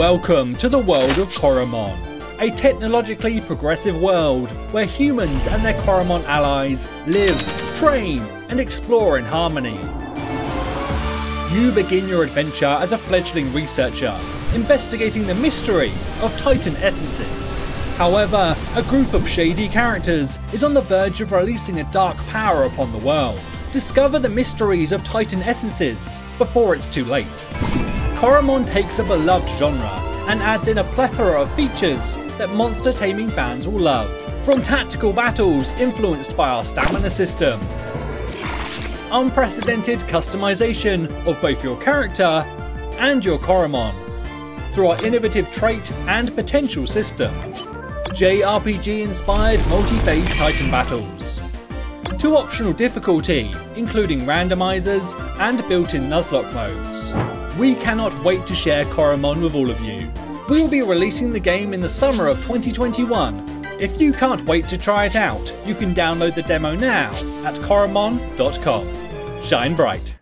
Welcome to the world of Coromon, a technologically progressive world where humans and their Coromon allies live, train, and explore in harmony. You begin your adventure as a fledgling researcher, investigating the mystery of Titan essences. However, a group of shady characters is on the verge of releasing a dark power upon the world. Discover the mysteries of Titan essences before it's too late. Coromon takes a beloved genre and adds in a plethora of features that monster taming fans will love. From tactical battles influenced by our stamina system, unprecedented customization of both your character and your Coromon, through our innovative trait and potential system, JRPG inspired multi phase Titan battles, to optional difficulty, including randomizers and built in Nuzlocke modes. We cannot wait to share Coromon with all of you. We will be releasing the game in the summer of 2021. If you can't wait to try it out, you can download the demo now at coromon.com. Shine bright.